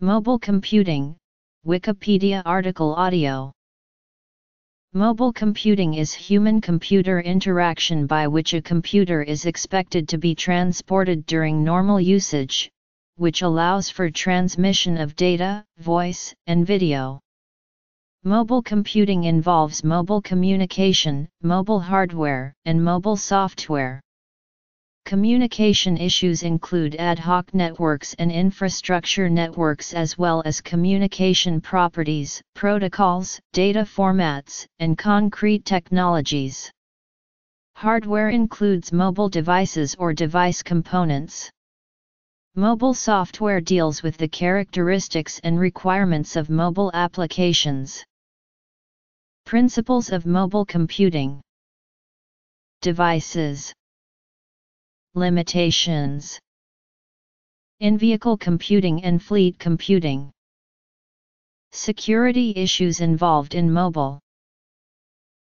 Mobile computing, Wikipedia article audio. Mobile computing is human-computer interaction by which a computer is expected to be transported during normal usage, which allows for transmission of data, voice, and video. Mobile computing involves mobile communication, mobile hardware, and mobile software. Communication issues include ad hoc networks and infrastructure networks as well as communication properties, protocols, data formats, and concrete technologies. Hardware includes mobile devices or device components. Mobile software deals with the characteristics and requirements of mobile applications. Principles of mobile computing Devices Limitations. In-vehicle computing and fleet computing. Security issues involved in mobile.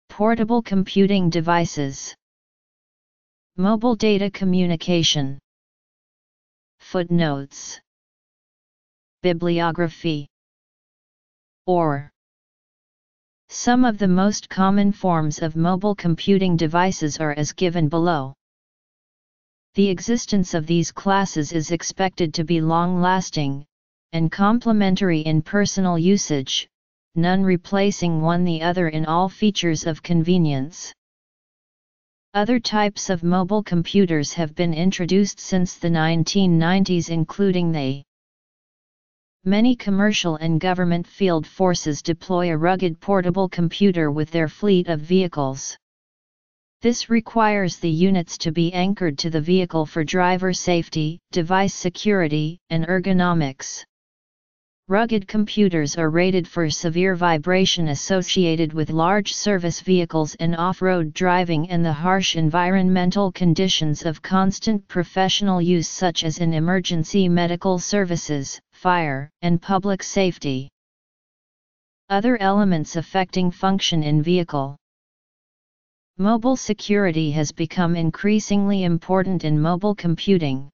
Portable computing devices. Mobile data communication. Footnotes. Bibliography. Or. Some of the most common forms of mobile computing devices are as given below. The existence of these classes is expected to be long-lasting, and complementary in personal usage, none replacing one the other in all features of convenience. Other types of mobile computers have been introduced since the 1990s including the Many commercial and government field forces deploy a rugged portable computer with their fleet of vehicles. This requires the units to be anchored to the vehicle for driver safety, device security, and ergonomics. Rugged computers are rated for severe vibration associated with large service vehicles and off-road driving and the harsh environmental conditions of constant professional use such as in emergency medical services, fire, and public safety. Other elements affecting function in vehicle Mobile security has become increasingly important in mobile computing.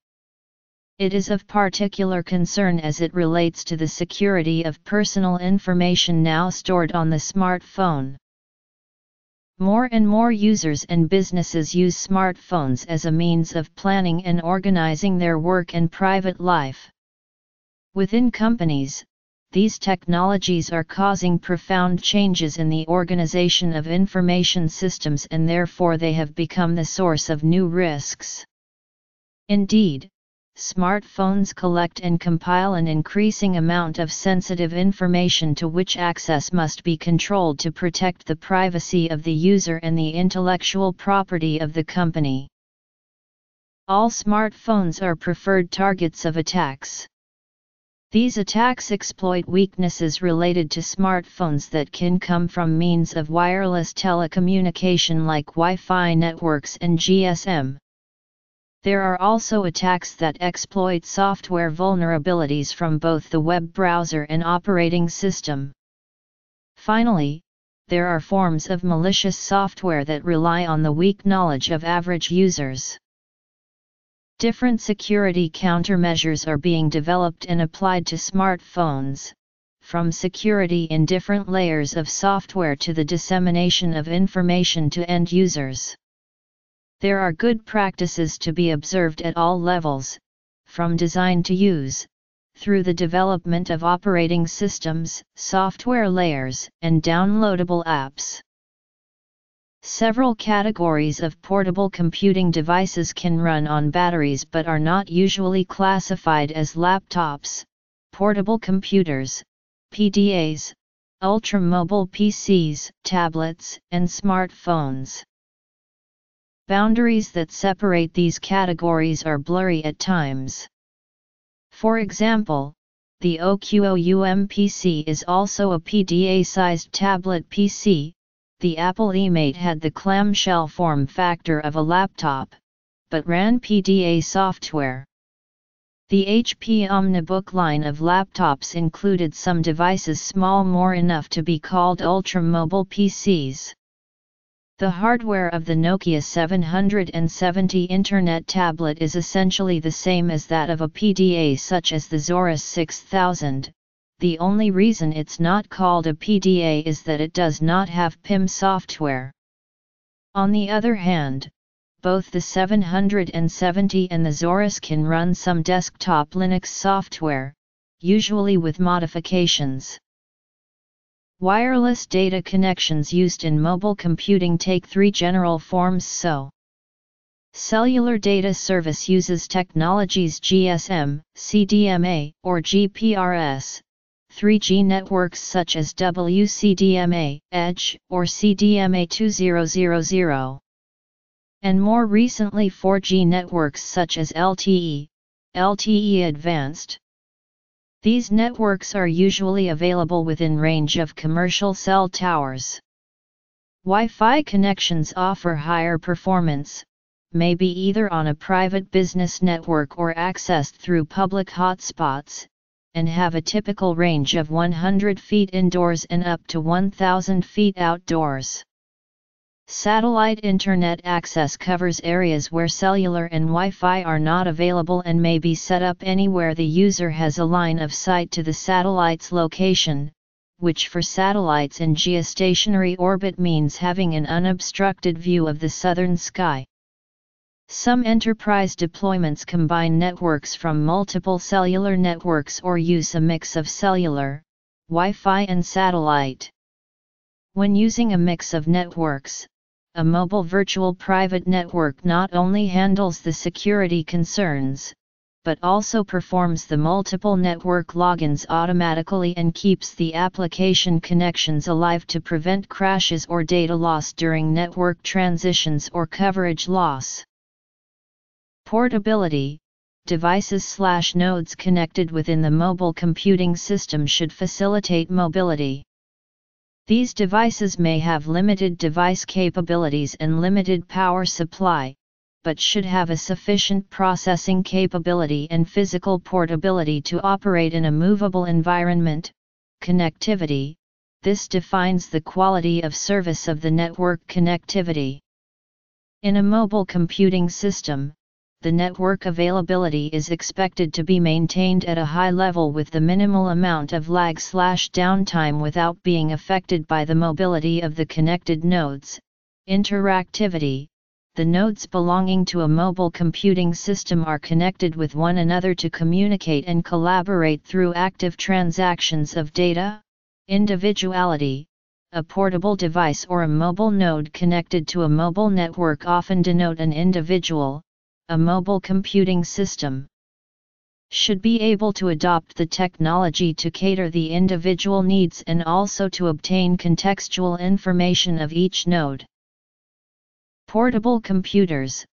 It is of particular concern as it relates to the security of personal information now stored on the smartphone. More and more users and businesses use smartphones as a means of planning and organizing their work and private life. Within companies, these technologies are causing profound changes in the organization of information systems and therefore they have become the source of new risks. Indeed, smartphones collect and compile an increasing amount of sensitive information to which access must be controlled to protect the privacy of the user and the intellectual property of the company. All smartphones are preferred targets of attacks. These attacks exploit weaknesses related to smartphones that can come from means of wireless telecommunication like Wi-Fi networks and GSM. There are also attacks that exploit software vulnerabilities from both the web browser and operating system. Finally, there are forms of malicious software that rely on the weak knowledge of average users. Different security countermeasures are being developed and applied to smartphones, from security in different layers of software to the dissemination of information to end users. There are good practices to be observed at all levels, from design to use, through the development of operating systems, software layers, and downloadable apps. Several categories of portable computing devices can run on batteries but are not usually classified as laptops, portable computers, PDAs, ultra-mobile PCs, tablets, and smartphones. Boundaries that separate these categories are blurry at times. For example, the OQO UMPC is also a PDA-sized tablet PC, the Apple eMate had the clamshell form factor of a laptop, but ran PDA software. The HP OmniBook line of laptops included some devices small more enough to be called ultra-mobile PCs. The hardware of the Nokia 770 Internet tablet is essentially the same as that of a PDA such as the Zaurus 6000. The only reason it's not called a PDA is that it does not have PIM software. On the other hand, both the 770 and the Zaurus can run some desktop Linux software, usually with modifications. Wireless data connections used in mobile computing take three general forms so. Cellular data service uses technologies GSM, CDMA, or GPRS. 3G networks such as WCDMA, EDGE, or CDMA 2000. And more recently 4G networks such as LTE, LTE Advanced. These networks are usually available within range of commercial cell towers. Wi-Fi connections offer higher performance, may be either on a private business network or accessed through public hotspots, and have a typical range of 100 feet indoors and up to 1000 feet outdoors. Satellite Internet access covers areas where cellular and Wi-Fi are not available and may be set up anywhere the user has a line of sight to the satellite's location, which for satellites in geostationary orbit means having an unobstructed view of the southern sky. Some enterprise deployments combine networks from multiple cellular networks or use a mix of cellular, Wi-Fi and satellite. When using a mix of networks, a mobile virtual private network not only handles the security concerns, but also performs the multiple network logins automatically and keeps the application connections alive to prevent crashes or data loss during network transitions or coverage loss. Portability Devices slash nodes connected within the mobile computing system should facilitate mobility. These devices may have limited device capabilities and limited power supply, but should have a sufficient processing capability and physical portability to operate in a movable environment. Connectivity this defines the quality of service of the network connectivity. In a mobile computing system, the network availability is expected to be maintained at a high level with the minimal amount of lag slash downtime without being affected by the mobility of the connected nodes. Interactivity The nodes belonging to a mobile computing system are connected with one another to communicate and collaborate through active transactions of data. Individuality a portable device or a mobile node connected to a mobile network often denote an individual, a mobile computing system should be able to adopt the technology to cater the individual needs and also to obtain contextual information of each node. Portable computers,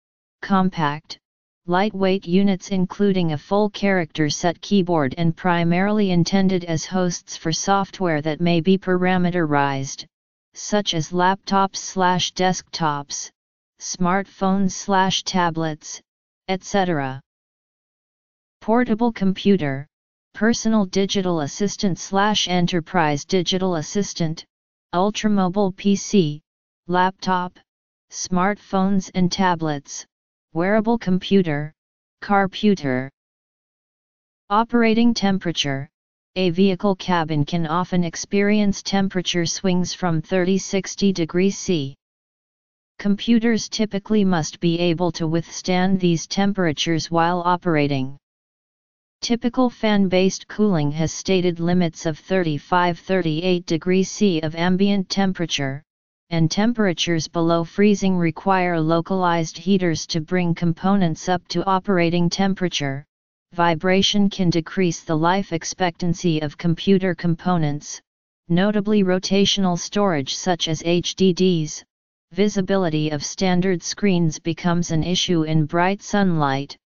compact, lightweight units including a full character set keyboard and primarily intended as hosts for software that may be parameterized, such as laptops slash desktops, smartphones slash tablets, etc. Portable computer, personal digital assistant slash enterprise digital assistant, ultramobile PC, laptop, smartphones and tablets, wearable computer, carputer. Operating temperature A vehicle cabin can often experience temperature swings from 30-60 degrees C. Computers typically must be able to withstand these temperatures while operating. Typical fan-based cooling has stated limits of 35-38 degrees C of ambient temperature, and temperatures below freezing require localized heaters to bring components up to operating temperature. Vibration can decrease the life expectancy of computer components, notably rotational storage such as HDDs, visibility of standard screens becomes an issue in bright sunlight.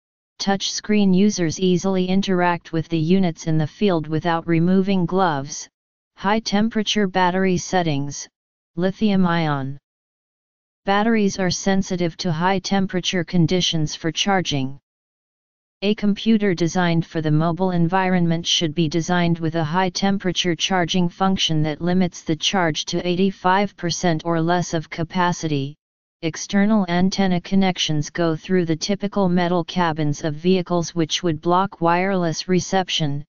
Touchscreen users easily interact with the units in the field without removing gloves. High temperature battery settings, lithium ion. Batteries are sensitive to high temperature conditions for charging. A computer designed for the mobile environment should be designed with a high temperature charging function that limits the charge to 85% or less of capacity. External antenna connections go through the typical metal cabins of vehicles which would block wireless reception,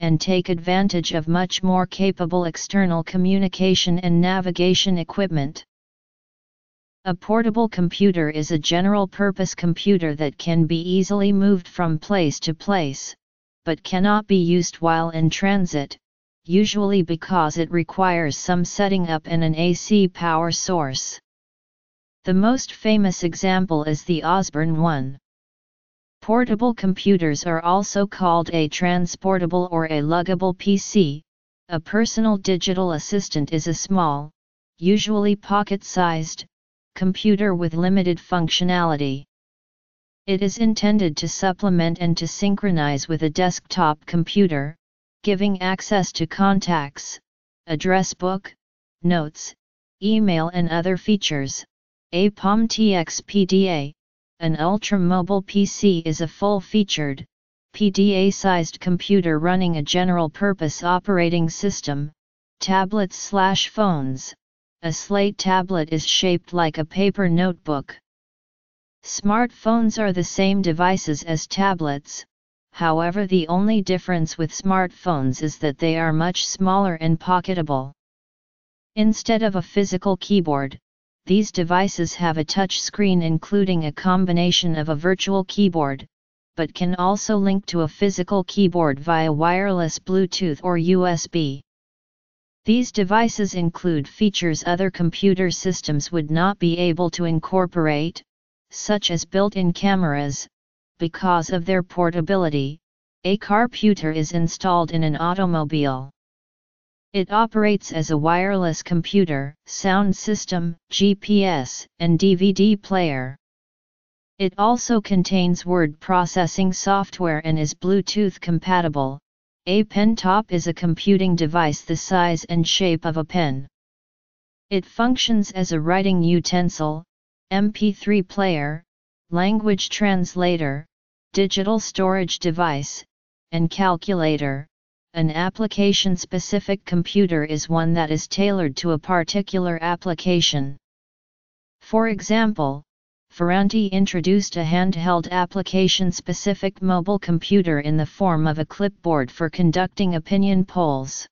and take advantage of much more capable external communication and navigation equipment. A portable computer is a general-purpose computer that can be easily moved from place to place, but cannot be used while in transit, usually because it requires some setting up and an AC power source. The most famous example is the Osborne 1. Portable computers are also called a transportable or a luggable PC. A personal digital assistant is a small, usually pocket-sized, computer with limited functionality. It is intended to supplement and to synchronize with a desktop computer, giving access to contacts, address book, notes, email and other features. A Palm TX PDA, an ultra-mobile PC is a full-featured, PDA-sized computer running a general-purpose operating system, tablets slash phones. A slate tablet is shaped like a paper notebook. Smartphones are the same devices as tablets, however the only difference with smartphones is that they are much smaller and pocketable. Instead of a physical keyboard, these devices have a touch screen including a combination of a virtual keyboard, but can also link to a physical keyboard via wireless Bluetooth or USB. These devices include features other computer systems would not be able to incorporate, such as built-in cameras, because of their portability, a carputer is installed in an automobile. It operates as a wireless computer, sound system, GPS, and DVD player. It also contains word processing software and is Bluetooth compatible, a pen top is a computing device the size and shape of a pen. It functions as a writing utensil, MP3 player, language translator, digital storage device, and calculator. An application-specific computer is one that is tailored to a particular application. For example, Ferranti introduced a handheld application-specific mobile computer in the form of a clipboard for conducting opinion polls.